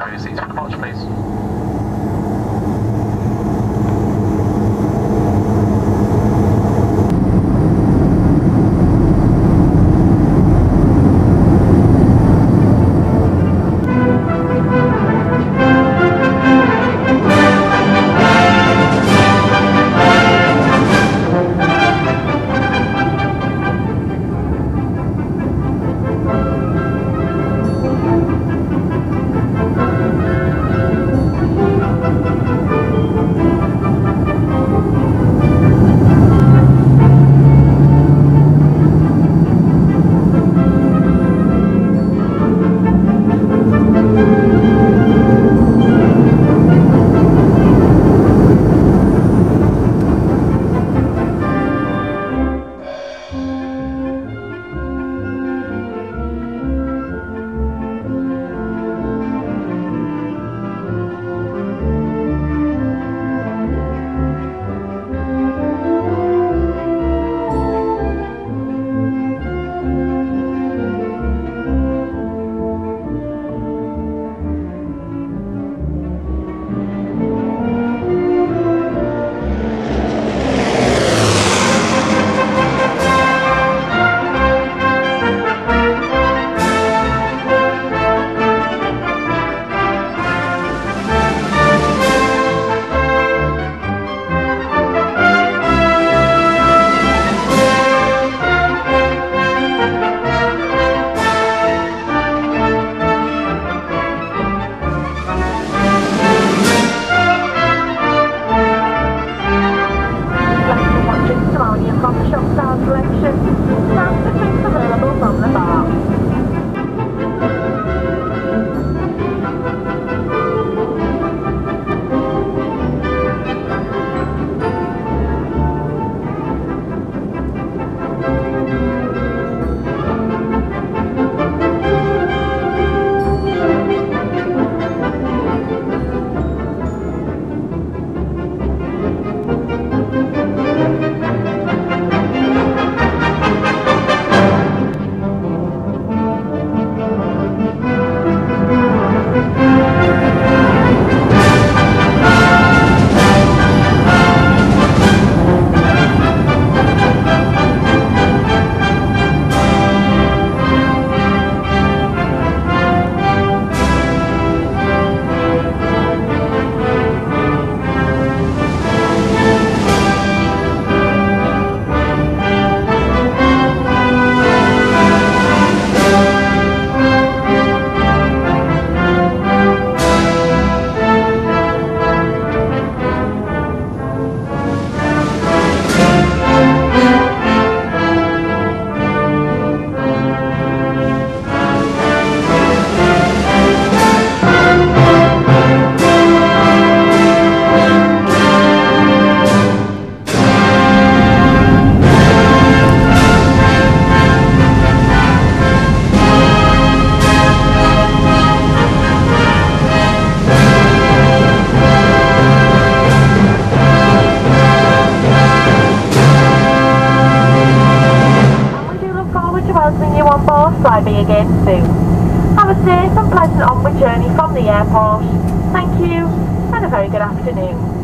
Prepare seats for departure, please. Board Flybe again soon. Have a safe and pleasant onward journey from the airport. Thank you and a very good afternoon.